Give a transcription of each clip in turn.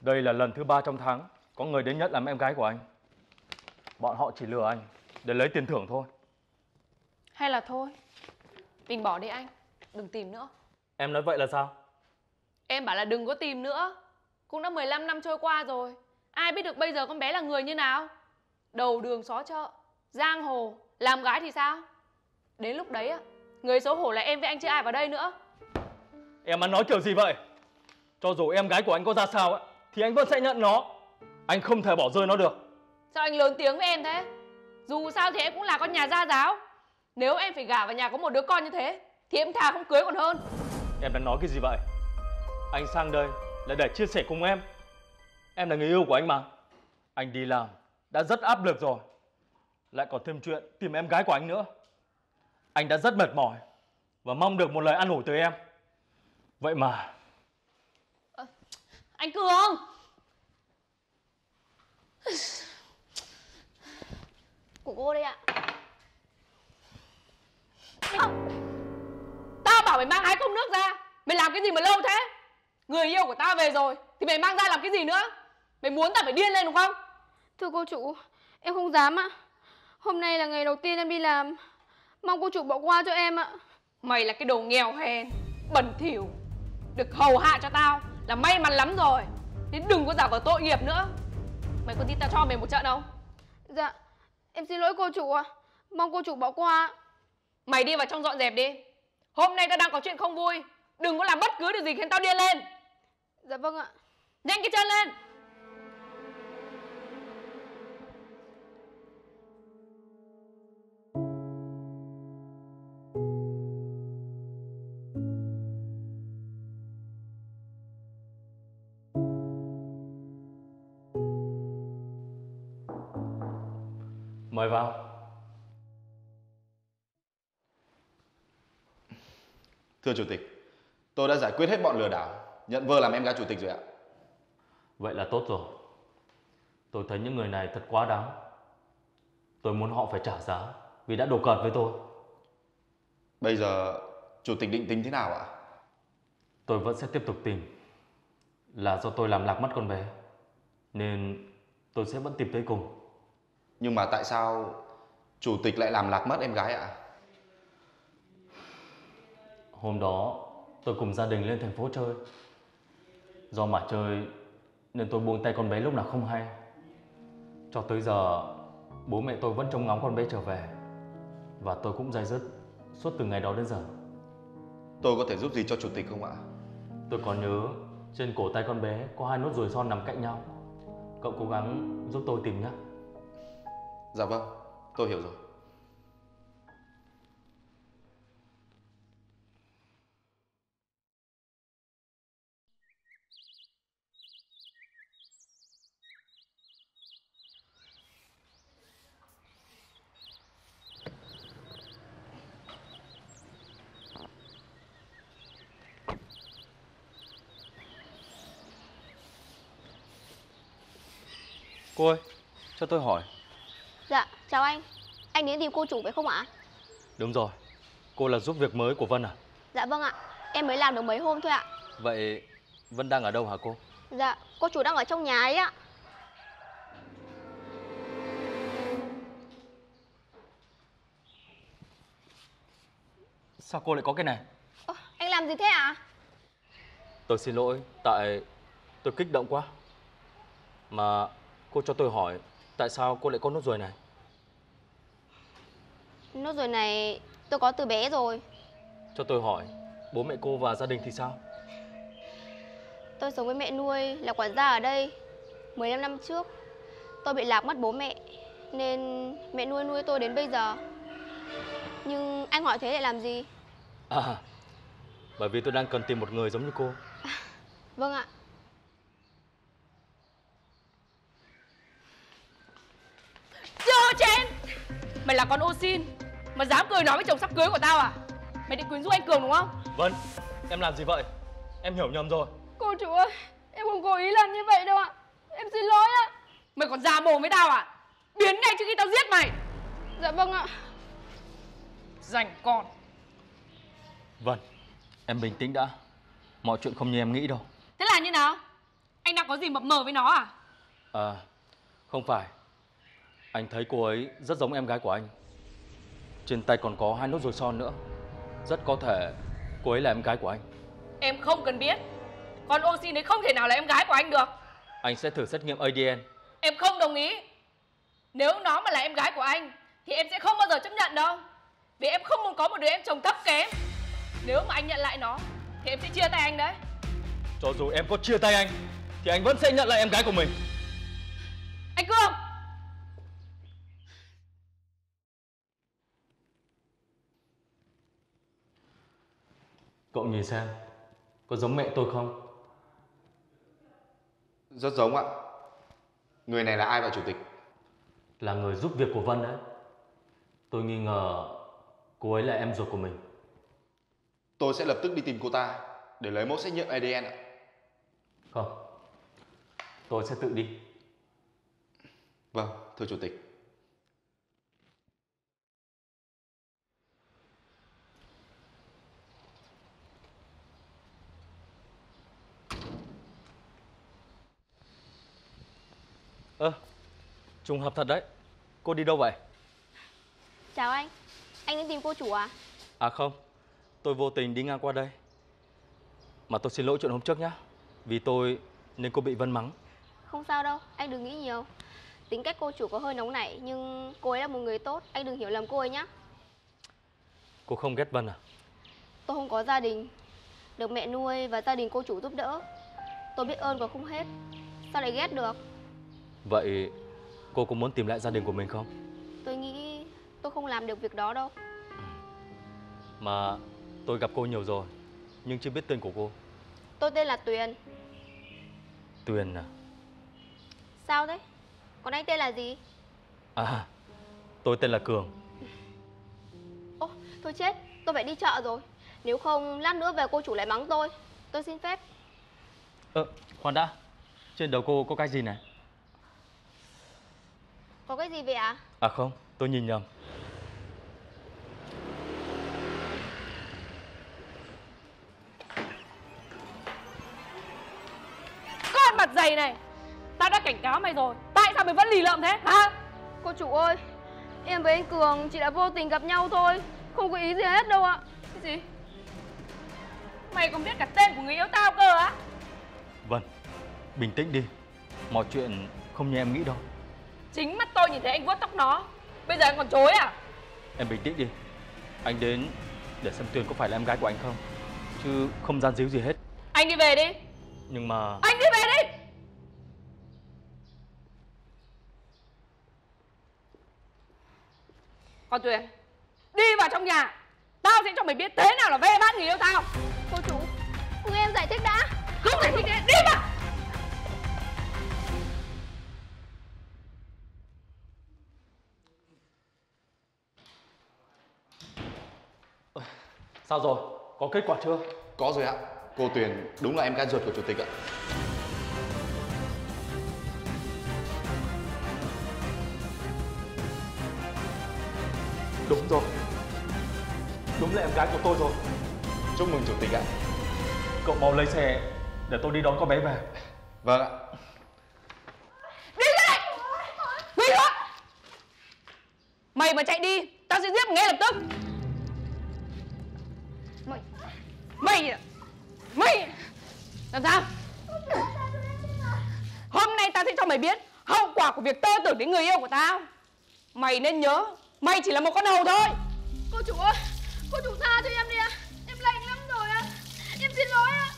Đây là lần thứ ba trong tháng có người đến nhận làm em gái của anh. Bọn họ chỉ lừa anh để lấy tiền thưởng thôi. Hay là thôi Mình bỏ đi anh Đừng tìm nữa Em nói vậy là sao? Em bảo là đừng có tìm nữa Cũng đã 15 năm trôi qua rồi Ai biết được bây giờ con bé là người như nào Đầu đường xó chợ Giang hồ Làm gái thì sao Đến lúc đấy á Người xấu hổ là em với anh chứ ai vào đây nữa Em ăn nói kiểu gì vậy? Cho dù em gái của anh có ra sao ấy, thì anh vẫn sẽ nhận nó. Anh không thể bỏ rơi nó được. Sao anh lớn tiếng với em thế Dù sao thì em cũng là con nhà gia giáo Nếu em phải gả vào nhà có một đứa con như thế Thì em thà không cưới còn hơn Em đang nói cái gì vậy? Anh sang đây là để chia sẻ cùng em. Em là người yêu của anh mà. Anh đi làm đã rất áp lực rồi. Lại còn thêm chuyện tìm em gái của anh nữa. Anh đã rất mệt mỏi và mong được một lời an ủi từ em. Vậy mà Anh Cường Của cô đây ạ. À, Tao bảo mày mang ái công nước ra. Mày làm cái gì mà lâu thế? Người yêu của tao về rồi Thì mày mang ra làm cái gì nữa? Mày muốn tao phải điên lên đúng không? Thưa cô chủ Em không dám ạ. Hôm nay là ngày đầu tiên em đi làm. Mong cô chủ bỏ qua cho em ạ. Mày là cái đồ nghèo hèn Bẩn thỉu Được hầu hạ cho tao Là may mắn lắm rồi. Nên đừng có giả vờ tội nghiệp nữa. Mày có tin tao cho mày một trận không? Dạ Em xin lỗi cô chủ ạ. Mong cô chủ bỏ qua. Mày đi vào trong dọn dẹp đi. Hôm nay tao đang có chuyện không vui. Đừng có làm bất cứ điều gì khiến tao điên lên. Dạ vâng ạ. Nhanh cái chân lên mời vào. Thưa Chủ tịch, tôi đã giải quyết hết bọn lừa đảo, nhận vơ làm em gái Chủ tịch rồi ạ. Vậy là tốt rồi. Tôi thấy những người này thật quá đáng. Tôi muốn họ phải trả giá vì đã đổ cợt với tôi. Bây giờ Chủ tịch định tính thế nào ạ? Tôi vẫn sẽ tiếp tục tìm. Là do tôi làm lạc mất con bé. Nên tôi sẽ vẫn tìm tới cùng. Nhưng mà tại sao Chủ tịch lại làm lạc mất em gái ạ? Hôm đó tôi cùng gia đình lên thành phố chơi. Do mà chơi nên tôi buông tay con bé lúc nào không hay. Cho tới giờ bố mẹ tôi vẫn trông ngóng con bé trở về. Và tôi cũng dai dứt suốt từ ngày đó đến giờ. Tôi có thể giúp gì cho Chủ tịch không ạ? Tôi còn nhớ trên cổ tay con bé có hai nốt ruồi son nằm cạnh nhau. Cậu cố gắng giúp tôi tìm nhé. Dạ vâng, tôi hiểu rồi. Cô ơi, cho tôi hỏi. Dạ chào anh Anh đến tìm cô chủ phải không ạ Đúng rồi, cô là giúp việc mới của Vân à? Dạ vâng ạ Em mới làm được mấy hôm thôi ạ Vậy Vân đang ở đâu hả cô? Dạ cô chủ đang ở trong nhà ấy ạ Sao cô lại có cái này? Ơ, Anh làm gì thế ạ Tôi xin lỗi, tại tôi kích động quá. Mà cô cho tôi hỏi, tại sao cô lại có nốt ruồi này? Nốt ruồi này tôi có từ bé rồi Cho tôi hỏi, bố mẹ cô và gia đình thì sao? Tôi sống với mẹ nuôi là quản gia ở đây 15 năm trước Tôi bị lạc mất bố mẹ Nên mẹ nuôi nuôi tôi đến bây giờ Nhưng anh hỏi thế để làm gì À, bởi vì tôi đang cần tìm một người giống như cô. Vâng ạ Mày là con ô xin Mà dám cười nói với chồng sắp cưới của tao à Mày định quyến rũ anh Cường đúng không Vân, em làm gì vậy? Em hiểu nhầm rồi. Cô chủ ơi Em không cố ý làm như vậy đâu ạ Em xin lỗi ạ Mày còn già mồm với tao à Biến ngay trước khi tao giết mày Dạ vâng ạ Dành con Vân, em bình tĩnh đã. Mọi chuyện không như em nghĩ đâu. Thế là như nào Anh đang có gì mập mờ với nó à? À, không phải. Anh thấy cô ấy rất giống em gái của anh. Trên tay còn có hai nốt ruồi son nữa. Rất có thể cô ấy là em gái của anh. Em không cần biết. Con ô xin ấy không thể nào là em gái của anh được. Anh sẽ thử xét nghiệm ADN. Em không đồng ý. Nếu nó mà là em gái của anh thì em sẽ không bao giờ chấp nhận đâu. Vì em không muốn có một đứa em chồng thấp kém. Nếu mà anh nhận lại nó thì em sẽ chia tay anh đấy. Cho dù em có chia tay anh thì anh vẫn sẽ nhận lại em gái của mình. Anh Cương! Cậu nhìn xem, có giống mẹ tôi không? Rất giống ạ. Người này là ai vậy chủ tịch? Là người giúp việc của Vân đấy. Tôi nghi ngờ cô ấy là em ruột của mình. Tôi sẽ lập tức đi tìm cô ta để lấy mẫu xét nghiệm ADN ạ. Không, tôi sẽ tự đi. Vâng, thưa chủ tịch. Ơ, trùng hợp thật đấy. Cô đi đâu vậy? Chào anh. Anh đến tìm cô chủ à? À không, tôi vô tình đi ngang qua đây. Mà tôi xin lỗi chuyện hôm trước nhá. Vì tôi nên cô bị Vân mắng. Không sao đâu, anh đừng nghĩ nhiều. Tính cách cô chủ có hơi nóng nảy nhưng cô ấy là một người tốt, anh đừng hiểu lầm cô ấy nhé. Cô không ghét Vân à? Tôi không có gia đình, được mẹ nuôi và gia đình cô chủ giúp đỡ. Tôi biết ơn còn không hết. Sao lại ghét được? Vậy cô có muốn tìm lại gia đình của mình không? Tôi nghĩ tôi không làm được việc đó đâu. Mà tôi gặp cô nhiều rồi, nhưng chưa biết tên của cô. Tôi tên là Tuyền. Tuyền à? Sao thế? Còn anh tên là gì? À, tôi tên là Cường. Ô, thôi chết, tôi phải đi chợ rồi. Nếu không, lát nữa về cô chủ lại mắng tôi. Tôi xin phép. Ơ, khoan đã. Trên đầu cô có cái gì này? Có cái gì vậy ạ? À không, tôi nhìn nhầm. Con mặt dày này! Tao đã cảnh cáo mày rồi. Tại sao mày vẫn lì lợm thế? Hả? Cô chủ ơi, em với anh Cường chỉ đã vô tình gặp nhau thôi. Không có ý gì hết đâu ạ. Cái gì? Mày còn biết cả tên của người yêu tao cơ á? Vân, bình tĩnh đi. Mọi chuyện không như em nghĩ đâu. Chính mắt tôi nhìn thấy anh vuốt tóc nó. Bây giờ anh còn chối à? Em bình tĩnh đi. Anh đến để xem Tuyền có phải là em gái của anh không. Chứ không gian díu gì hết. Anh đi về đi. Nhưng mà... Anh đi về đi! Con Tuyền, đi vào trong nhà. Tao sẽ cho mày biết thế nào là ve vãn người yêu tao. Cô chủ, Sao rồi? Có kết quả chưa? Có rồi ạ. Cô Tuyền đúng là em gái ruột của chủ tịch ạ. Đúng rồi. Đúng là em gái của tôi rồi. Chúc mừng chủ tịch ạ. Cậu mau lấy xe để tôi đi đón con bé về. Vâng ạ. Đi ra đây! Đi nữa! Mày mà chạy đi, tao sẽ giết ngay lập tức. Mày... Mày... Làm sao? Hôm nay tao sẽ cho mày biết hậu quả của việc tơ tưởng đến người yêu của tao. Mày nên nhớ, mày chỉ là một con hầu thôi. Cô chủ ơi, cô chủ tha cho em đi ạ. Em lạnh lắm rồi ạ. Em xin lỗi ạ.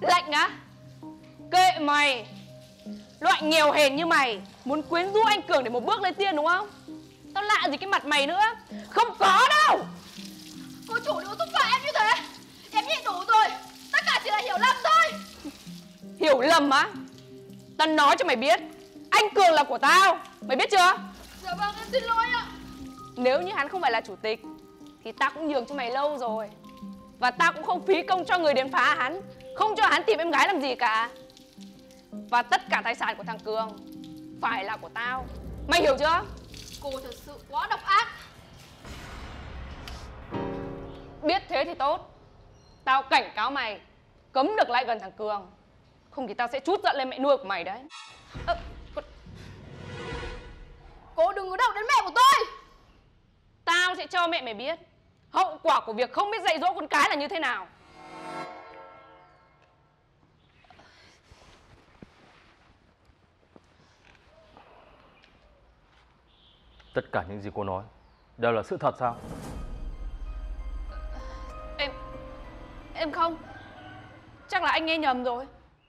Lạnh á? Kệ mày Loại nghèo hèn như mày Muốn quyến rũ anh Cường để một bước lên tiên đúng không? Tao lạ gì cái mặt mày nữa Không có đâu Cô chủ đừng xúc phạm em như thế. Em nhịn đủ rồi. Tất cả chỉ là hiểu lầm thôi. Hiểu lầm á Tao nói cho mày biết Anh Cường là của tao Mày biết chưa Dạ vâng, em xin lỗi ạ. Nếu như hắn không phải là chủ tịch Thì tao cũng nhường cho mày lâu rồi Và tao cũng không phí công cho người đến phá hắn Không cho hắn tìm em gái làm gì cả Và tất cả tài sản của thằng Cường Phải là của tao Mày hiểu chưa Cô thật sự quá độc ác. Thế thì tốt. Tao cảnh cáo mày Cấm được lại gần thằng Cường. Không thì tao sẽ trút giận lên mẹ nuôi của mày đấy. Ơ, con- Cô đừng có động đến mẹ của tôi! Tao sẽ cho mẹ mày biết Hậu quả của việc không biết dạy dỗ con cái là như thế nào. Tất cả những gì cô nói đều là sự thật sao? Em không Chắc là anh nghe nhầm rồi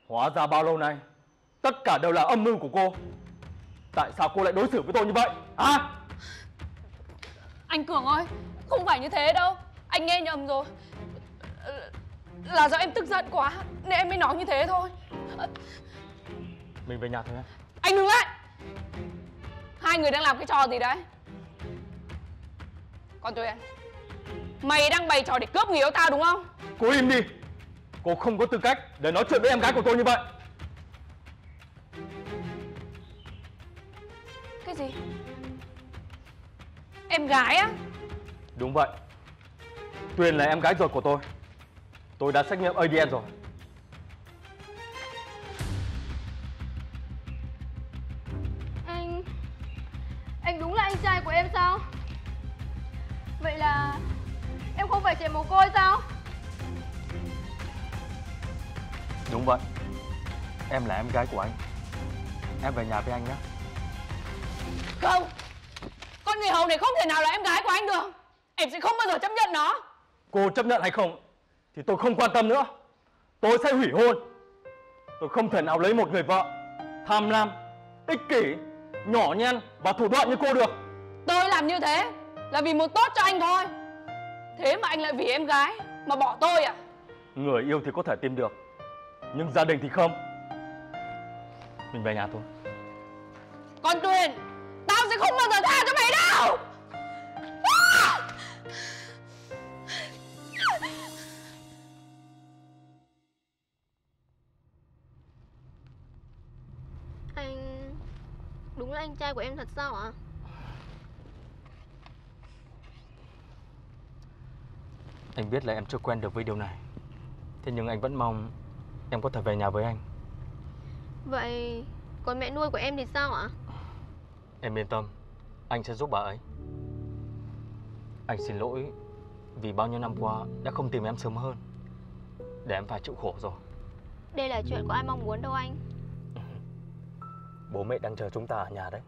Hóa ra bao lâu nay tất cả đều là âm mưu của cô. Tại sao cô lại đối xử với tôi như vậy? À? Anh Cường ơi Không phải như thế đâu Anh nghe nhầm rồi Là do em tức giận quá Nên em mới nói như thế thôi Mình về nhà thôi em. Anh đừng lại Hai người đang làm cái trò gì đấy Còn Tuyền Mày đang bày trò để cướp người yêu tao đúng không Cô im đi. Cô không có tư cách để nói chuyện với em gái của tôi như vậy. Cái gì Em gái á Đúng vậy. Tuyền là em gái ruột của tôi. Tôi đã xét nghiệm ADN rồi. Vậy. Em là em gái của anh. Em về nhà với anh nhé. Không Con người hầu này không thể nào là em gái của anh được Em sẽ không bao giờ chấp nhận nó Cô chấp nhận hay không thì tôi không quan tâm nữa. Tôi sẽ hủy hôn. Tôi không thể nào lấy một người vợ tham lam, ích kỷ, nhỏ nhen và thủ đoạn như cô được. Tôi làm như thế Là vì muốn tốt cho anh thôi Thế mà anh lại vì em gái Mà bỏ tôi à Người yêu thì có thể tìm được, nhưng gia đình thì không. Mình về nhà thôi. Con Tuyền Tao sẽ không bao giờ tha cho mày đâu! Anh Đúng là anh trai của em thật sao ạ Anh biết là em chưa quen được với điều này. Thế nhưng anh vẫn mong em có thể về nhà với anh. Vậy Còn mẹ nuôi của em thì sao ạ Em yên tâm, anh sẽ giúp bà ấy. Anh xin lỗi vì bao nhiêu năm qua đã không tìm em sớm hơn. Để em phải chịu khổ rồi. Đây là chuyện của ai mong muốn đâu anh Bố mẹ đang chờ chúng ta ở nhà đấy.